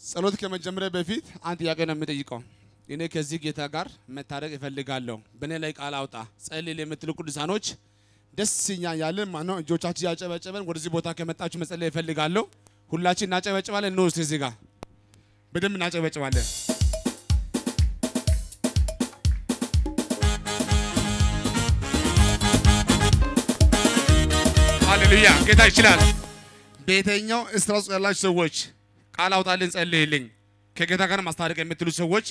ጸሎት ከመጀመሪያ በፊት አንድ ጥያቄ ነው የምጠይቀው። እኔ ከዚህ ጌታ ጋር መታረቅ እፈልጋለሁ፣ በእኔ ላይ ቃል አውጣ ጸልል የምትሉ ቅዱሳኖች ደስ እኛ ያለን ማነው እጆቻችን ያጨበጨበን ወደዚህ ቦታ ከመጣችሁ መጸለይ እፈልጋለሁ። ሁላችን እናጨበጭባለን። እስቲ እዚህ ጋር በደንብ እናጨበጭባለን። ሃሌሉያ! ጌታ ይችላል። በየትኛው እስራት ውስጥ ያላችሁ ሰዎች ቃል አውጣልን፣ ጸልይልኝ ከጌታ ጋር ማስታረቅ የምትሉ ሰዎች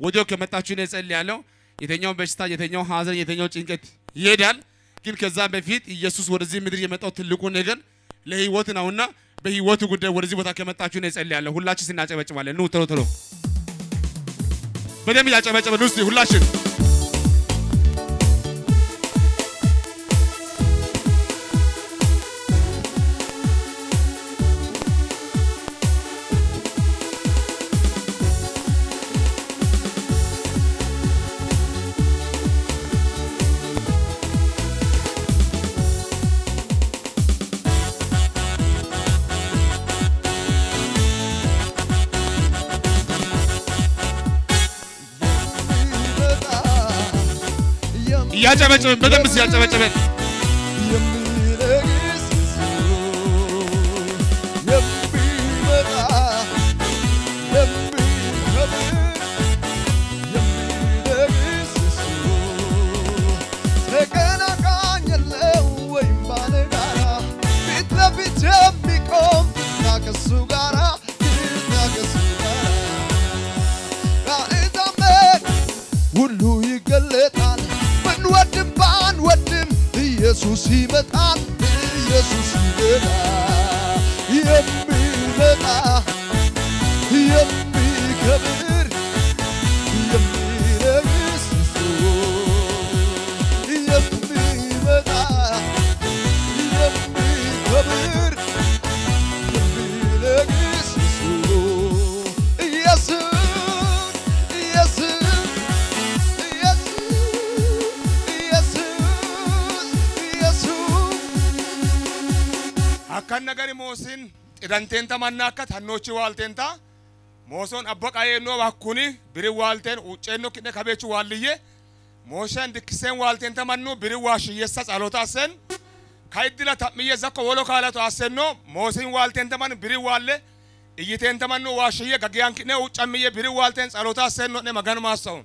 ወዲያው ከመጣችሁ እኔ ጸልያለሁ። የተኛው በሽታ፣ የተኛው ሐዘን፣ የተኛው ጭንቀት ይሄዳል። ግን ከዛ በፊት ኢየሱስ ወደዚህ ምድር የመጣው ትልቁ ነገር ለህይወት ነውና በህይወቱ ጉዳይ ወደዚህ ቦታ ከመጣችሁ እኔ ጸልያለሁ። ሁላችን ስናጨበጭባለን። ኑ ቶሎ ቶሎ በደንብ ያጨበጨበን ውስጥ ሁላችን እያጨበጨበን በደንብ ሲያጨበጨበን ሁሉ ኢየሱስ ይመጣል ኢየሱስ ይመጣል akkan nagari moosin xidanteenta manna akka tannochi waalteenta moosoon abba qayeennoo bakkuni biri waalteen ucceenno kidhe kabeechu waalliye mooshan dikkiseen waalteenta mannu biri waashiyessa caloota assen kayiddila ta'miyye zakko wolo kaalato assenno moosin waalteenta man biri waalle iyyiteenta mannu waashiyye gagiyan kidhe uccamiyye biri waalteen caloota assenno ne maganu maassa'un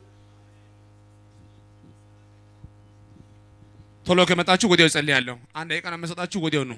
ቶሎ ከመጣችሁ ወዲያው እጸልያለሁ። አንድ ደቂቃ ነው የምሰጣችሁ፣ ወዲያው ነው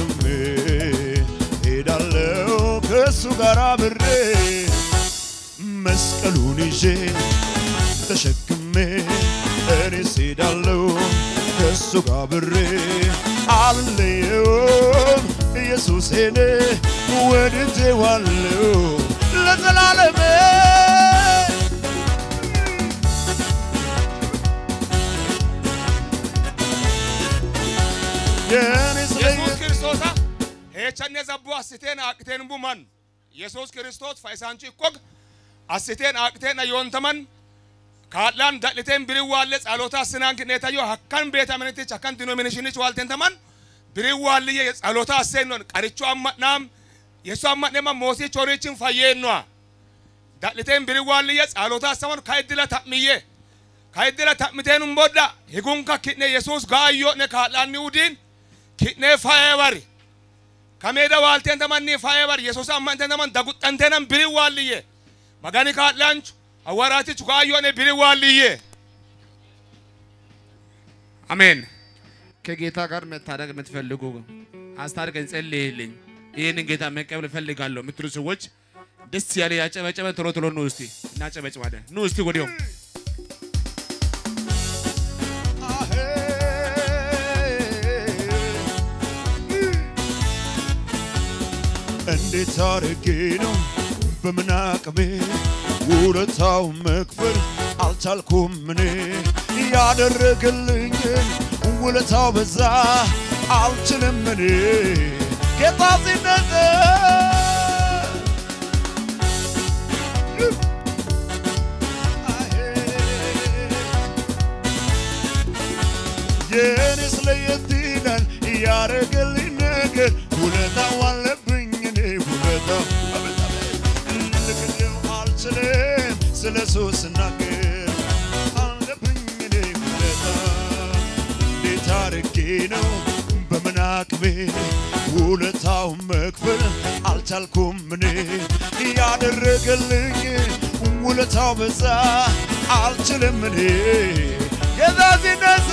ከእሱ ጋር አብሬ መስቀሉን ይዤ ተሸክሜ እኔስ ሄዳለው ከእሱ ጋር አብሬ አልለየውም ኢየሱሴን ወድጄዋለው ለዘላለሜ። yesus kiristoosa heechanne zabbu assiteen aaqiteen buman yesus kiristoos fa'isaanchu ikkog assiteen aaqiteenna yoontaman kaadhaan dadhiteen birin waalle tsaloota assinaan kidheetayyo hakkan beetamanitich hakkan dinominishinichi waalteentaman birin waalliye tsaloota asseennon qaricho amma'naam yesu amma'neema moosichi horiichin fayyeennoa dadhiteen birin waalliye tsaloota assaman kayiddila ta'miyye kayiddila ta'miteenum bodda higunka kidhe yesus gaayyo'ne kaadhaanni udiin kidne fayebar tamanni fayebar yesus ammante taman daguxxantenan biri waalliye magani kaadlaanchu awaraatichu gaayyo'ne biri waalliye አሜን። ከጌታ ጋር መታረቅ የምትፈልጉ አስታርቀኝ፣ ጸልይልኝ፣ ይህንን ጌታ መቀበል እፈልጋለሁ የምትሉ ሰዎች ደስ ያለ ያጨበጨበን ቶሎ ቶሎ ኑ እስቲ እናጨበጭባለን። ኑ እስቲ ወዲያው እንዴት አርጌ ነው? በምን አቅሜ? ውለታው መክፈል አልቻልኩም እኔ። ያደረገልኝን ውለታው በዛ አልችልም እኔ። ጌታ ሲነጠ እሱ ስናገር አለብኝ እኔ ውለታ እንዴት አርጌ ነው? በምን አቅሜ? ውለታው መክፈል አልቻልኩም እኔ። ያደረገልኝ ውለታው በዛ አልችልም እኔ። ጌታ ሲነሳ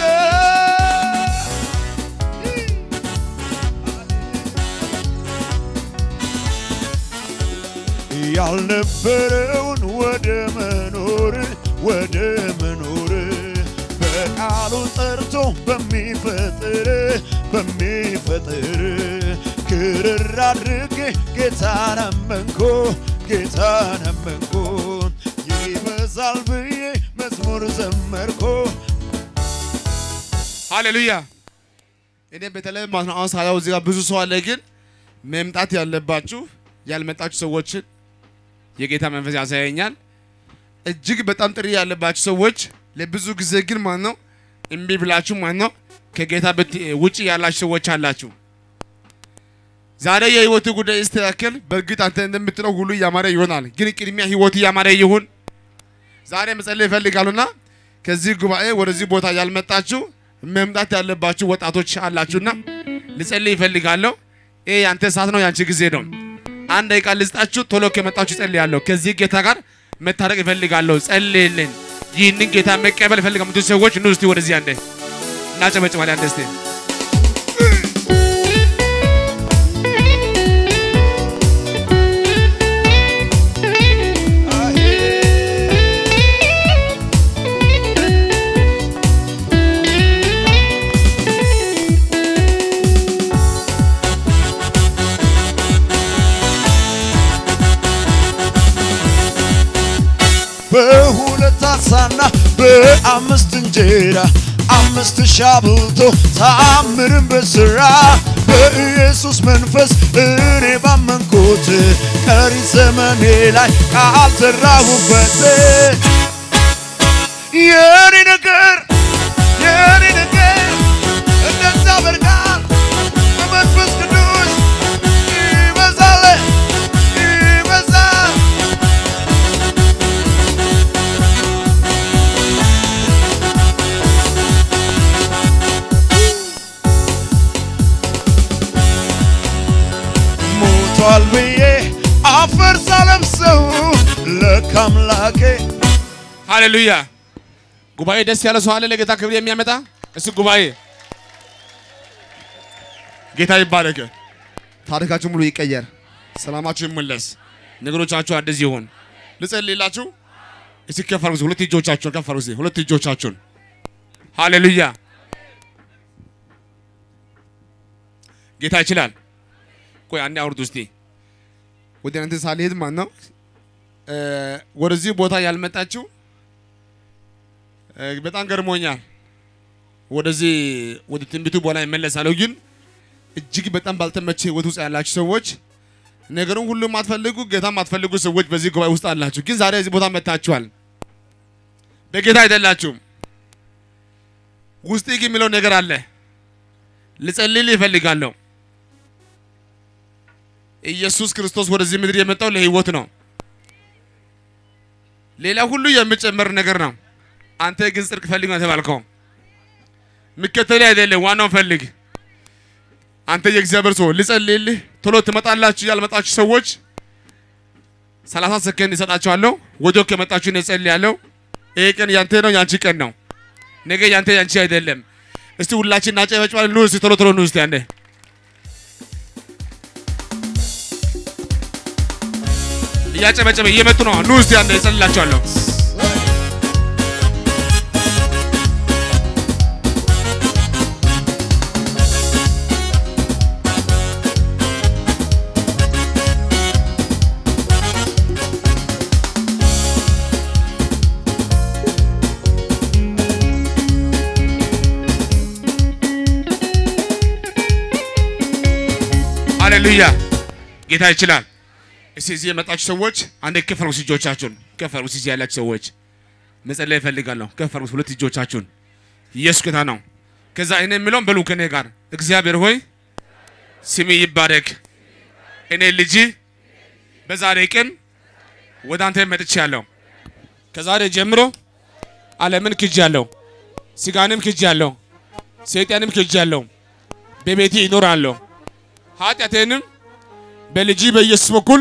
ያልነበረውን ወደ መኖር ወደ መኖር በቃሉ ጠርቶ በሚፈጥር በሚፈጥር ክርር አድርጌ ጌታን አመንኮ ጌታን አመንኮ ይበዛል ብዬ መዝሙር ዘመርኮ ሃሌሉያ። እኔ በተለይ ማለት ነው አሁን ሳያው እዚህ ብዙ ሰው አለ፣ ግን መምጣት ያለባችሁ ያልመጣችሁ ሰዎችን የጌታ መንፈስ ያሳየኛል። እጅግ በጣም ጥሪ ያለባችሁ ሰዎች ለብዙ ጊዜ ግን ማለት ነው እምቢ ብላችሁ ማለት ነው ከጌታ ውጭ ያላችሁ ሰዎች አላችሁ። ዛሬ የህይወት ጉዳይ ይስተካከል። በእርግጥ አንተ እንደምትለው ሁሉ እያማረ ይሆናል፣ ግን ቅድሚያ ህይወት እያማረ ይሁን። ዛሬ መጸለይ ይፈልጋሉና ከዚህ ጉባኤ ወደዚህ ቦታ ያልመጣችሁ መምጣት ያለባችሁ ወጣቶች አላችሁና ልጸልይ ይፈልጋለሁ። ይሄ ያንተ ሰዓት ነው፣ ያንቺ ጊዜ ነው። አንድ ደቂቃ ልስጣችሁ። ቶሎ ከመጣችሁ ጸልያለሁ። ከዚህ ጌታ ጋር መታረቅ ይፈልጋለሁ። ጸልይልን። ይህንን ጌታ መቀበል ይፈልጋ ምቱ ሰዎች ኑ እስቲ ወደዚህ አንዴ እናጨበጭባለን። አንዴ እስቲ በአምስት እንጀራ አምስት ሺህ አብልቶ ተአምርን በስራ። በኢየሱስ መንፈስ እኔ ባመንኩት ቀሪ ዘመኔ ላይ ቃል ዘራሁበት የኔ ነገር የኔ ነገር እንደዛ በርቃል ሞቷል ብዬ አፈር ሳለብሰው ለካ አምላኬ ሃሌሉያ። ጉባኤ ደስ ያለ ሰው አለ ለጌታ ክብር የሚያመጣ እሱ ጉባኤ ጌታ ይባረክ። ታሪካችሁ ሙሉ ይቀየር። ሰላማችሁ ይመለስ። ነገሮቻችሁ አዲስ ይሁን። ልጸልይላችሁ። እስቲ ከፍ አድርጉ። ሁለት እጆቻችሁን ከፍ አድርጉ። ሁለት እጆቻችሁን ሃሌሉያ። ጌታ ይችላል። ቆይ አንዴ አውርዱ እስቲ ወደ እናንተ ሳልሄድ ማለት ነው ወደዚህ ቦታ ያልመጣችሁ እ በጣም ገርሞኛል። ወደዚህ ወደ ትንቢቱ በኋላ ይመለሳለሁ። ግን እጅግ በጣም ባልተመቸ ህይወት ውስጥ ያላችሁ ሰዎች ነገሩን ሁሉ የማትፈልጉ ጌታ የማትፈልጉ ሰዎች በዚህ ጉባኤ ውስጥ አላችሁ። ግን ዛሬ እዚህ ቦታ መጥታችኋል። በጌታ አይደላችሁም። ግን የሚለው ነገር አለ። ልጸልይልህ ይፈልጋለሁ። ኢየሱስ ክርስቶስ ወደዚህ ምድር የመጣው ለህይወት ነው። ሌላ ሁሉ የሚጨመር ነገር ነው። አንተ ግን ጽድቅ ፈልግ ነው የተባልከው። ምከተል አይደለም፣ ዋናውን ፈልግ። አንተ የእግዚአብሔር ሰው ልጸልይልህ፣ ቶሎ ትመጣላችሁ። ያልመጣችሁ ሰዎች ሰላሳ ሰከንድ ይሰጣችኋለሁ። ወዲያው ከመጣችሁ እኔ እጸልያለሁ። ይሄ ቀን ያንተ ነው፣ ያንቺ ቀን ነው። ነገ ያንተ ያንቺ አይደለም። እስቲ ሁላችን እናጨበጭባለን። ኑ እስቲ ቶሎ ቶሎ ኑ እስቲ አንዴ እያጨበጨበ እየመጡ ነው። ኑ እስቲ አንድ እጸልላችኋለሁ። ሃሌሉያ! ጌታ ይችላል። እስቲ እዚህ የመጣችሁ ሰዎች አንዴ ከፍ አድርጉ እጆቻችሁን፣ ከፍ እዚህ ያላችሁ ሰዎች መጸለይ እፈልጋለሁ። ከፍ ሁለት እጆቻችሁን። ኢየሱስ ጌታ ነው። ከዛ እኔ የምለውን በሉ ከኔ ጋር እግዚአብሔር ሆይ ስሚ ይባረክ። እኔ ልጅ በዛሬ ቀን ወደ አንተ መጥቻለሁ። ከዛሬ ጀምሮ ዓለምን ክጃለሁ፣ ስጋንም ክጃለሁ፣ ሰይጣንም ክጃለሁ። በቤቴ ይኖራለሁ። ኃጢአቴንም በልጅ በኢየሱስ በኩል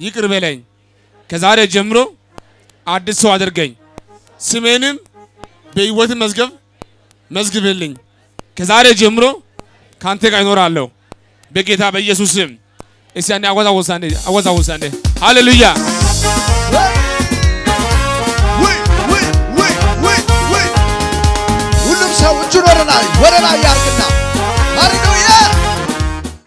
ይቅር በለኝ። ከዛሬ ጀምሮ አዲስ ሰው አድርገኝ። ስሜንም በሕይወት መዝገብ መዝግብልኝ። ከዛሬ ጀምሮ ካንተ ጋር ይኖራለሁ በጌታ በኢየሱስ ስም። እስቲ አንዴ አወዛወዝ አንዴ ሃሌሉያ ሁሉም ሰው እጁን ወደ ላይ ወደ ላይ ያርግና